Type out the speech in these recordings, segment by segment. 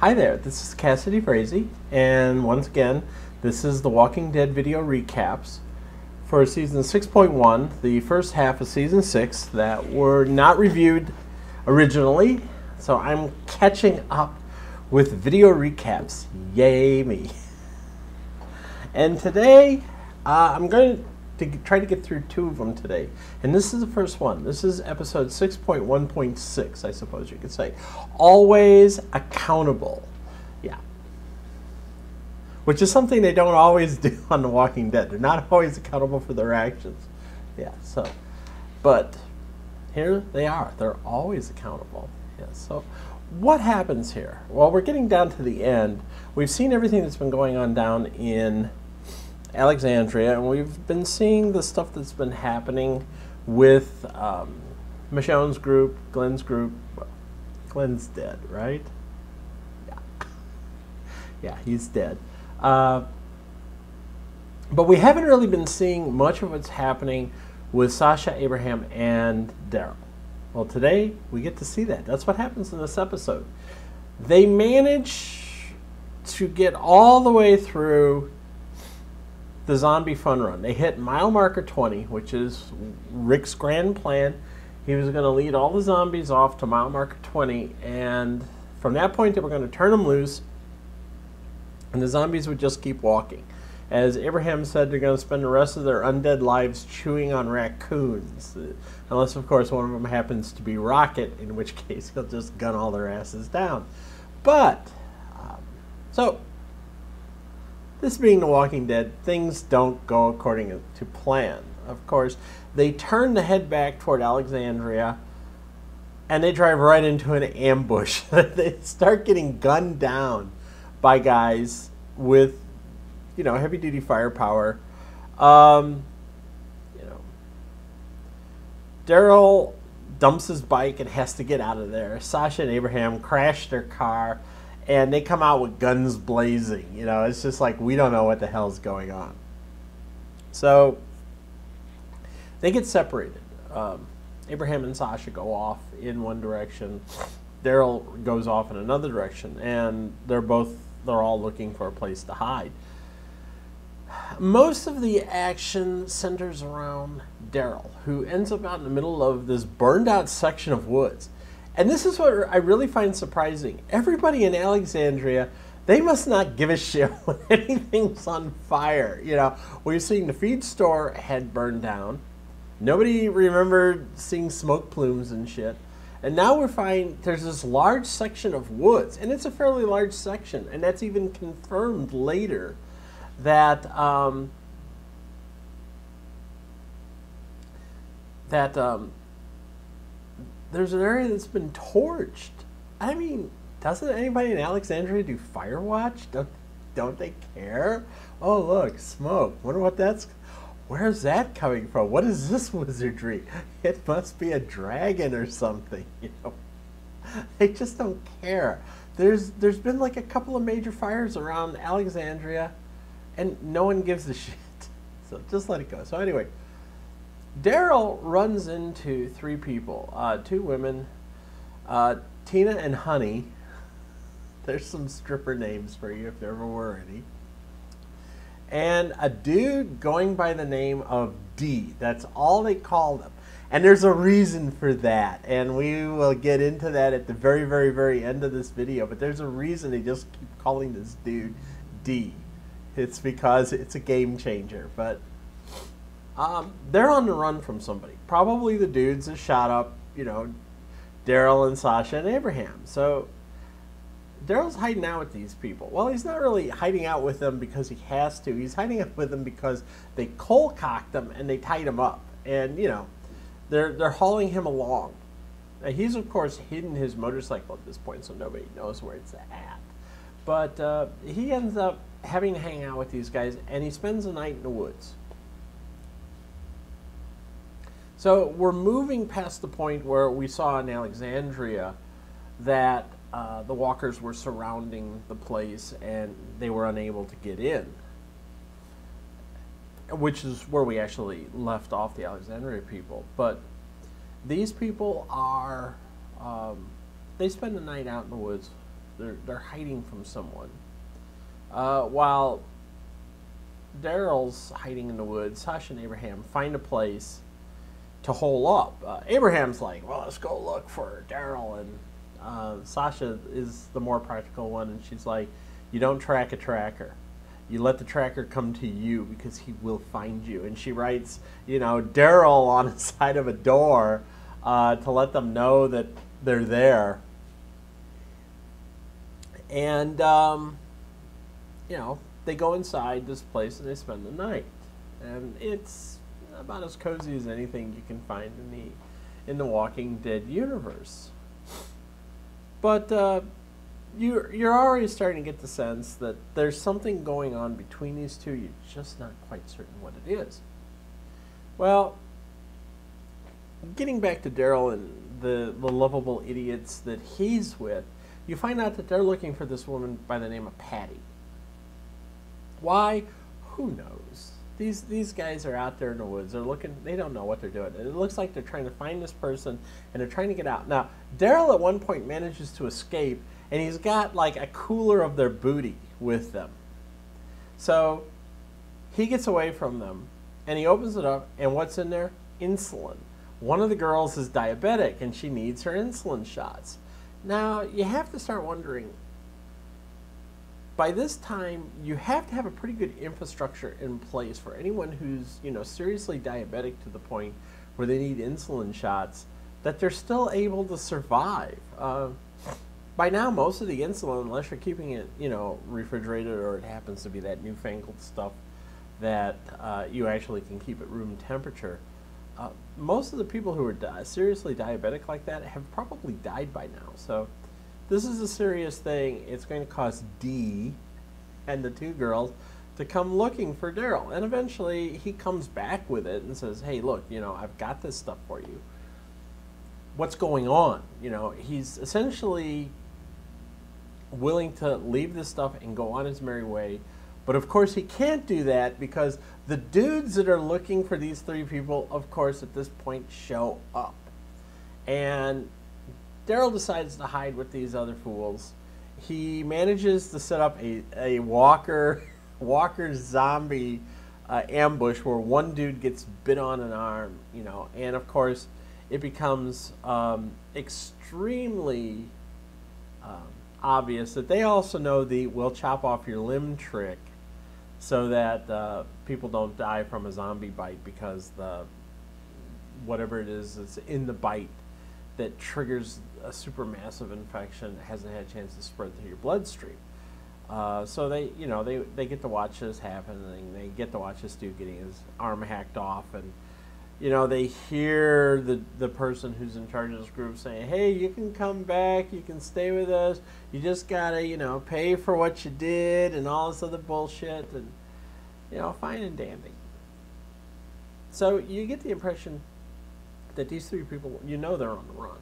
Hi there, this is Cassidy Frazee, and once again, this is the Walking Dead video recaps for season 6.1, the first half of season 6 that were not reviewed originally, so I'm catching up with video recaps. Yay me. And today, uh, I'm going to try to get through two of them today. And this is the first one. This is episode 6.1.6, I suppose you could say. Always accountable. Yeah. Which is something they don't always do on The Walking Dead. They're not always accountable for their actions. Yeah, so. But here they are. They're always accountable. Yeah, so what happens here? Well, we're getting down to the end. We've seen everything that's been going on down in Alexandria, and we've been seeing the stuff that's been happening with um, Michonne's group, Glenn's group. Glenn's dead, right? Yeah. Yeah, he's dead. Uh, but we haven't really been seeing much of what's happening with Sasha, Abraham, and Daryl. Well, today we get to see that. That's what happens in this episode. They manage to get all the way through the zombie fun run. They hit mile marker 20, which is Rick's grand plan. He was going to lead all the zombies off to mile marker 20, and from that point, they were going to turn them loose, and the zombies would just keep walking. As Abraham said, they're going to spend the rest of their undead lives chewing on raccoons. Unless, of course, one of them happens to be Rocket, in which case he'll just gun all their asses down. But, um, so this being The Walking Dead, things don't go according to plan. Of course, they turn to head back toward Alexandria and they drive right into an ambush. they start getting gunned down by guys with, you know, heavy duty firepower. Um, you know, Daryl dumps his bike and has to get out of there. Sasha and Abraham crash their car and they come out with guns blazing. You know, it's just like we don't know what the hell's going on. So they get separated. Um, Abraham and Sasha go off in one direction. Daryl goes off in another direction, and they're both they're all looking for a place to hide. Most of the action centers around Daryl, who ends up out in the middle of this burned out section of woods. And this is what I really find surprising. Everybody in Alexandria, they must not give a shit when anything's on fire. You know, we're seeing the feed store had burned down. Nobody remembered seeing smoke plumes and shit. And now we're finding there's this large section of woods, and it's a fairly large section, and that's even confirmed later that um, that um, there's an area that's been torched. I mean, doesn't anybody in Alexandria do fire watch? Don't don't they care? Oh look, smoke. Wonder what that's where's that coming from? What is this wizardry? It must be a dragon or something, you know. They just don't care. There's there's been like a couple of major fires around Alexandria and no one gives a shit. So just let it go. So anyway, Daryl runs into three people, uh, two women, uh, Tina and Honey. There's some stripper names for you if there ever were any. And a dude going by the name of D. That's all they call them. And there's a reason for that. And we will get into that at the very, very, very end of this video. But there's a reason they just keep calling this dude D. It's because it's a game changer. But um, they're on the run from somebody. Probably the dudes that shot up, you know, Daryl and Sasha and Abraham. So Daryl's hiding out with these people. Well, he's not really hiding out with them because he has to. He's hiding out with them because they cold cocked him and they tied him up. And, you know, they're, they're hauling him along. Now, he's, of course, hidden his motorcycle at this point, so nobody knows where it's at. But uh, he ends up having to hang out with these guys, and he spends the night in the woods. So we're moving past the point where we saw in Alexandria that uh, the walkers were surrounding the place and they were unable to get in, which is where we actually left off the Alexandria people. But these people are, um, they spend the night out in the woods They're they're hiding from someone. Uh, while Daryl's hiding in the woods, Sasha and Abraham find a place to hole up. Uh, Abraham's like, "Well, let's go look for Daryl," and uh, Sasha is the more practical one, and she's like, "You don't track a tracker." you let the tracker come to you because he will find you. And she writes, you know, Daryl on the side of a door uh, to let them know that they're there. And, um, you know, they go inside this place and they spend the night. And it's about as cozy as anything you can find in the in the Walking Dead universe. But uh, you're you're already starting to get the sense that there's something going on between these two. You're just not quite certain what it is. Well, getting back to Daryl and the the lovable idiots that he's with, you find out that they're looking for this woman by the name of Patty. Why? Who knows? These these guys are out there in the woods. They're looking. They don't know what they're doing. It looks like they're trying to find this person and they're trying to get out. Now, Daryl at one point manages to escape and he's got like a cooler of their booty with them. So he gets away from them and he opens it up, and what's in there? Insulin. One of the girls is diabetic and she needs her insulin shots. Now, you have to start wondering by this time, you have to have a pretty good infrastructure in place for anyone who's, you know, seriously diabetic to the point where they need insulin shots, that they're still able to survive. Uh, by now, most of the insulin, unless you're keeping it, you know, refrigerated or it happens to be that newfangled stuff that uh, you actually can keep at room temperature, uh, most of the people who are di- seriously diabetic like that have probably died by now. So this is a serious thing. It's going to cause Dee and the two girls to come looking for Daryl. And eventually he comes back with it and says, hey, look, you know, I've got this stuff for you. What's going on? You know, he's essentially willing to leave this stuff and go on his merry way. But of course, he can't do that because the dudes that are looking for these three people, of course, at this point show up. And Daryl decides to hide with these other fools. He manages to set up a, a Walker Walker zombie uh, ambush where one dude gets bit on an arm, you know, and of course, it becomes um, extremely um, obvious that they also know the will chop off your limb trick so that uh, people don't die from a zombie bite because the whatever it is that's in the bite that triggers a supermassive infection hasn't had a chance to spread through your bloodstream. Uh, so they, you know, they, they get to watch this happen, and they get to watch this dude getting his arm hacked off, and you know, they hear the, the person who's in charge of this group saying, hey, you can come back, you can stay with us, you just gotta, you know, pay for what you did and all this other bullshit, and, you know, fine and dandy. So you get the impression that these three people, you know, they're on the run.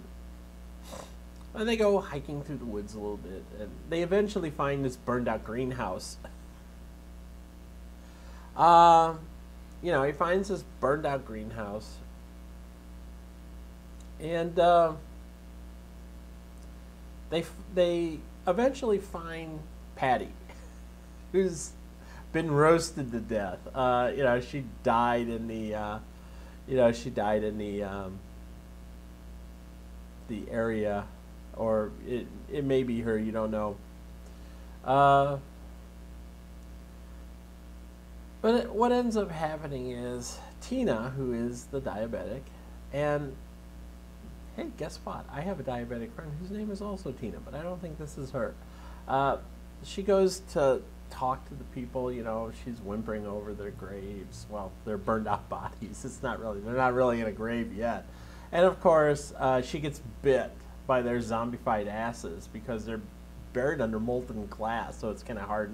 And they go hiking through the woods a little bit, and they eventually find this burned out greenhouse. Um, you know, he finds this burned out greenhouse. And uh, they, they eventually find Patty, who's been roasted to death. Uh, you know, she died in the, uh, you know, she died in the, um, the area, or it, it may be her, you don't know. Uh, but what ends up happening is Tina, who is the diabetic, and hey, guess what? I have a diabetic friend whose name is also Tina, but I don't think this is her. Uh, she goes to talk to the people. You know, she's whimpering over their graves. Well, they're burned out bodies. It's not really. They're not really in a grave yet. And of course, uh, she gets bit by their zombified asses because they're buried under molten glass, so it's kind of hard.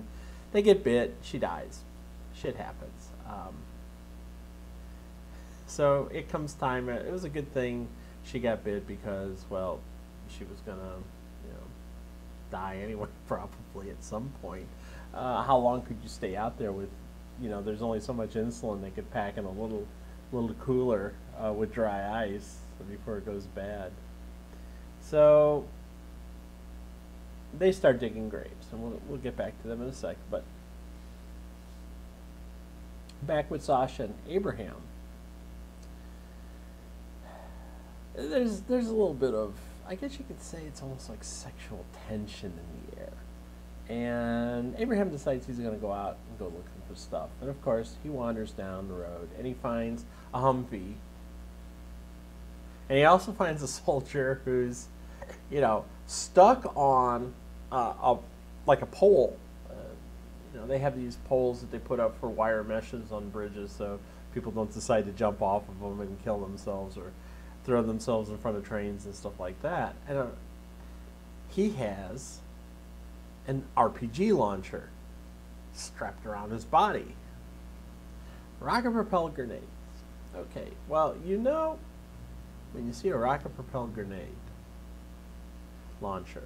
They get bit. She dies shit happens. Um, so it comes time. It was a good thing she got bit because, well, she was gonna, you know, die anyway, probably at some point. Uh, how long could you stay out there with, you know, there's only so much insulin they could pack in a little, little cooler uh, with dry ice before it goes bad. So they start digging graves, and we'll, we'll get back to them in a sec. But back with Sasha and Abraham, there's there's a little bit of I guess you could say it's almost like sexual tension in the air. And Abraham decides he's going to go out and go looking for stuff. And of course, he wanders down the road and he finds a Humvee. And he also finds a soldier who's, you know, stuck on uh, a like a pole. Uh, you know, they have these poles that they put up for wire meshes on bridges so people don't decide to jump off of them and kill themselves or throw themselves in front of trains and stuff like that. And uh, he has an RPG launcher strapped around his body. Rocket propelled grenades. Okay, well, you know, when you see a rocket propelled grenade launcher,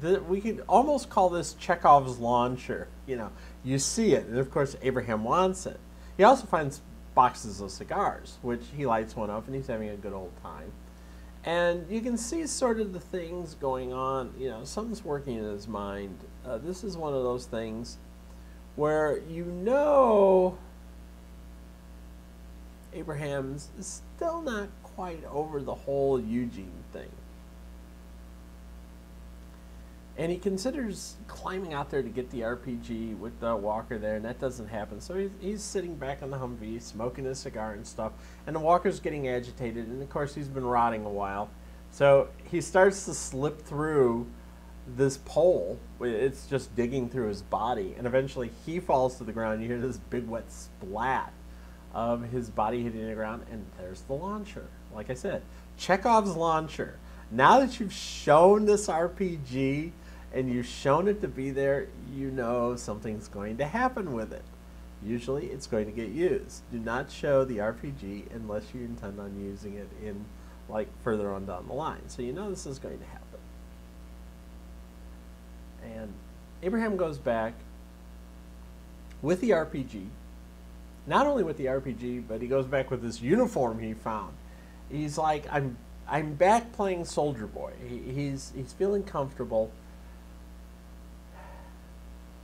the, we could almost call this Chekhov's launcher. You know, you see it, and of course, Abraham wants it. He also finds boxes of cigars, which he lights one up and he's having a good old time. And you can see sort of the things going on. You know, something's working in his mind. Uh, this is one of those things where you know Abraham's still not quite over the whole Eugene thing. And he considers climbing out there to get the RPG with the walker there, and that doesn't happen. So he's, he's sitting back on the Humvee, smoking his cigar and stuff, and the walker's getting agitated, and of course he's been rotting a while. So he starts to slip through this pole. It's just digging through his body, and eventually he falls to the ground. You hear this big wet splat of his body hitting the ground, and there's the launcher. Like I said, Chekhov's launcher. Now that you've shown this RPG, and you've shown it to be there, you know something's going to happen with it. Usually it's going to get used. Do not show the RPG unless you intend on using it in like further on down the line. So you know this is going to happen. And Abraham goes back with the RPG. Not only with the RPG, but he goes back with this uniform he found. He's like, I'm I'm back playing Soldier Boy. He, he's he's feeling comfortable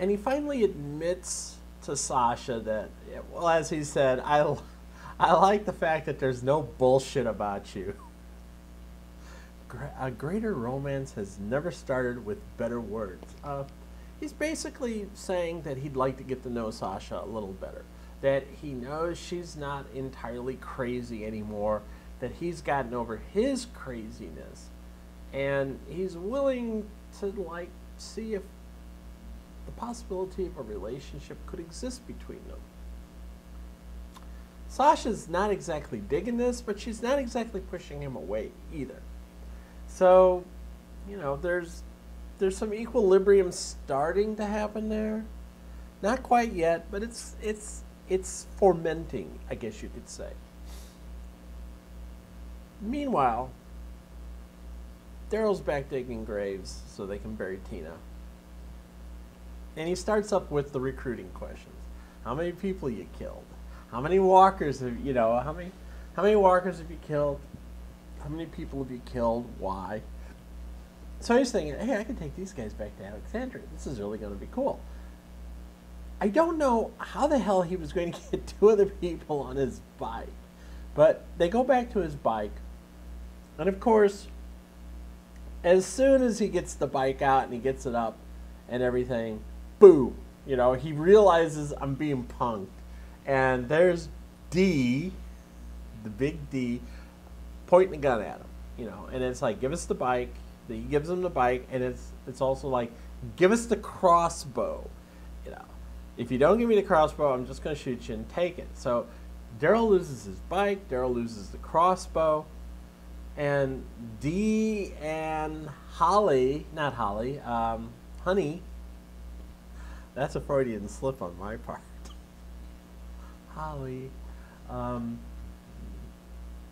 and he finally admits to Sasha that, well, as he said, I, I like the fact that there's no bullshit about you. A greater romance has never started with better words. Uh, he's basically saying that he'd like to get to know Sasha a little better. That he knows she's not entirely crazy anymore. That he's gotten over his craziness. And he's willing to, like, see if the possibility of a relationship could exist between them. Sasha's not exactly digging this, but she's not exactly pushing him away either. So, you know, there's there's some equilibrium starting to happen there. Not quite yet, but it's it's it's fermenting, I guess you could say. Meanwhile, Daryl's back digging graves so they can bury Tina. And he starts up with the recruiting questions. How many people you killed? How many walkers have you know, how many how many walkers have you killed? How many people have you killed? Why? So he's thinking, hey, I can take these guys back to Alexandria. This is really going to be cool. I don't know how the hell he was going to get two other people on his bike. But they go back to his bike. And of course, as soon as he gets the bike out and he gets it up and everything, boom. You know, he realizes I'm being punked. And there's D, the big D, pointing a gun at him. You know, and it's like, give us the bike. He gives him the bike, and it's it's also like, give us the crossbow. You know, if you don't give me the crossbow, I'm just going to shoot you and take it. So Daryl loses his bike. Daryl loses the crossbow. And D and Holly, not Holly, um, Honey, that's a Freudian slip on my part. Holly. Um,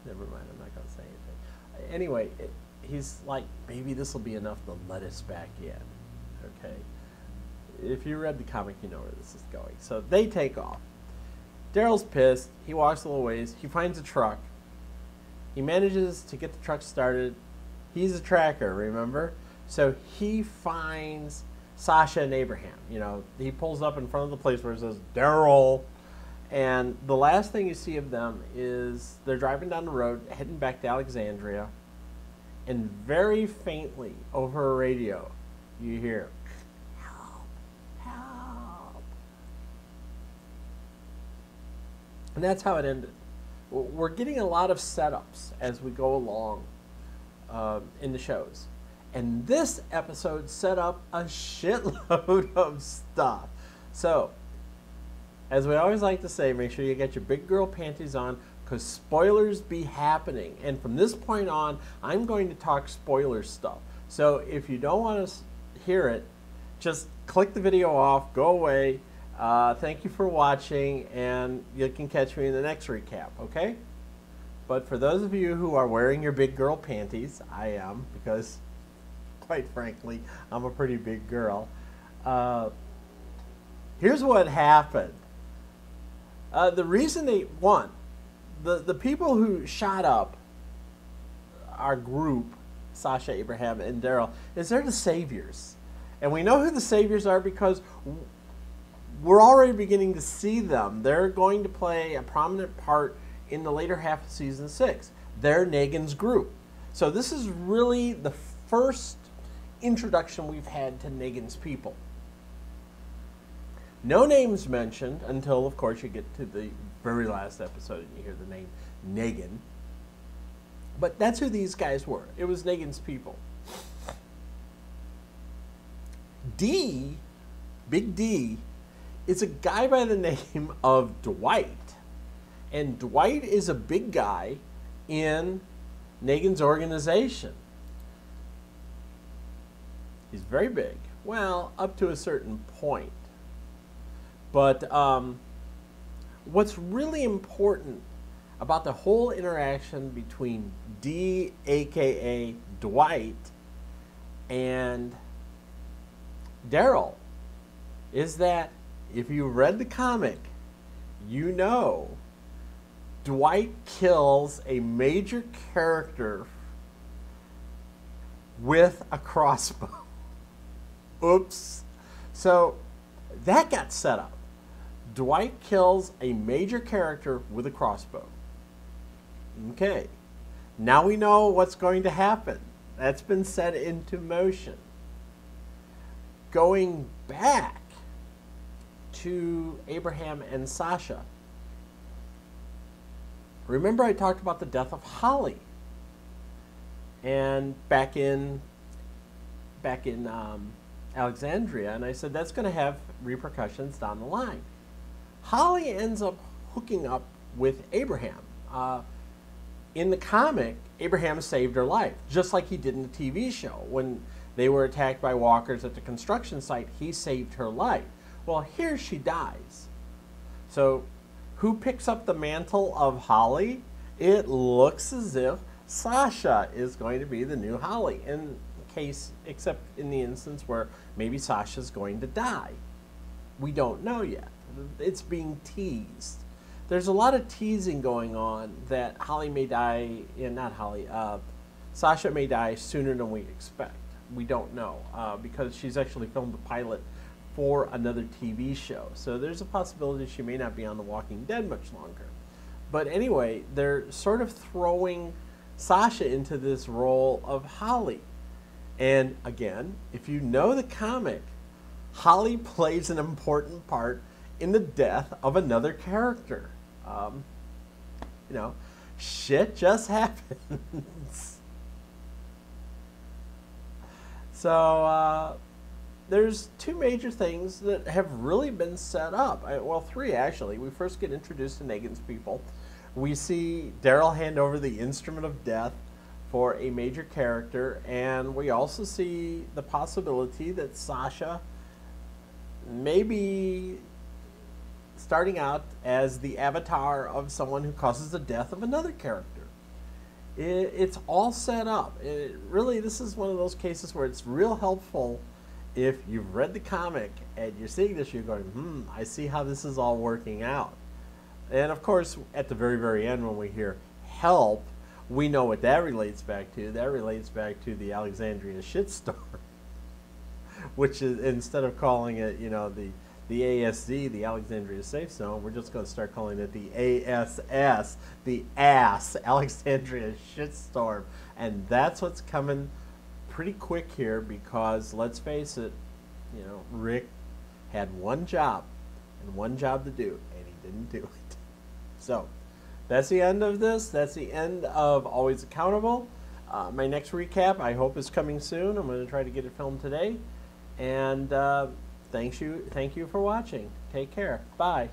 never mind, I'm not going to say anything. Anyway, it, he's like, maybe this will be enough to let us back in. Okay? If you read the comic, you know where this is going. So they take off. Daryl's pissed. He walks a little ways. He finds a truck. He manages to get the truck started. He's a tracker, remember? So he finds Sasha and Abraham. You know, he pulls up in front of the place where it says Daryl. And the last thing you see of them is they're driving down the road, heading back to Alexandria. And very faintly over a radio, you hear, Help, help. And that's how it ended. We're getting a lot of setups as we go along uh, in the shows. And this episode set up a shitload of stuff. So, as we always like to say, make sure you get your big girl panties on because spoilers be happening. And from this point on, I'm going to talk spoiler stuff. So if you don't want to hear it, just click the video off, go away. Uh, thank you for watching, and you can catch me in the next recap, okay? But for those of you who are wearing your big girl panties, I am, because quite frankly, I'm a pretty big girl. Uh, here's what happened. Uh, the reason they won, the the people who shot up our group, Sasha, Abraham, and Daryl, is they're the saviors, and we know who the saviors are because we're already beginning to see them. They're going to play a prominent part in the later half of season six. They're Negan's group. So this is really the first introduction we've had to Negan's people. No names mentioned until, of course, you get to the very last episode and you hear the name Negan. But that's who these guys were. It was Negan's people. D, Big D, is a guy by the name of Dwight. And Dwight is a big guy in Negan's organization. He's very big. Well, up to a certain point. But um, what's really important about the whole interaction between D, aka Dwight, and Daryl is that if you read the comic, you know Dwight kills a major character with a crossbow. Oops. So that got set up. Dwight kills a major character with a crossbow. Okay. Now we know what's going to happen. That's been set into motion. Going back to Abraham and Sasha. Remember I talked about the death of Holly. And back in back in um, Alexandria, and I said that's going to have repercussions down the line. Holly ends up hooking up with Abraham. Uh, in the comic, Abraham saved her life, just like he did in the TV show. When they were attacked by walkers at the construction site, he saved her life. Well, here she dies. So, who picks up the mantle of Holly? It looks as if Sasha is going to be the new Holly. And case, except in the instance where maybe Sasha's going to die. We don't know yet. It's being teased. There's a lot of teasing going on that Holly may die, yeah, not Holly, uh, Sasha may die sooner than we expect. We don't know uh, because she's actually filmed a pilot for another TV show. So there's a possibility she may not be on The Walking Dead much longer. But anyway, they're sort of throwing Sasha into this role of Holly. And again, if you know the comic, Holly plays an important part in the death of another character. Um, you know, shit just happens. so, uh, there's two major things that have really been set up. I, well, three actually. We first get introduced to Negan's people. We see Daryl hand over the instrument of death for a major character, and we also see the possibility that Sasha may be starting out as the avatar of someone who causes the death of another character. It, it's all set up. It, really, this is one of those cases where it's real helpful if you've read the comic and you're seeing this, you're going, hmm, I see how this is all working out. And of course, at the very, very end, when we hear help, we know what that relates back to. That relates back to the Alexandria shitstorm. which is instead of calling it, you know, the the ASZ, the Alexandria Safe Zone, we're just going to start calling it the ASS, the ASS, Alexandria Shitstorm. And that's what's coming pretty quick here because let's face it, you know, Rick had one job and one job to do, and he didn't do it. So that's the end of this. That's the end of Always Accountable. Uh, my next recap, I hope, is coming soon. I'm going to try to get it filmed today. And uh, thanks you, thank you for watching. Take care. Bye.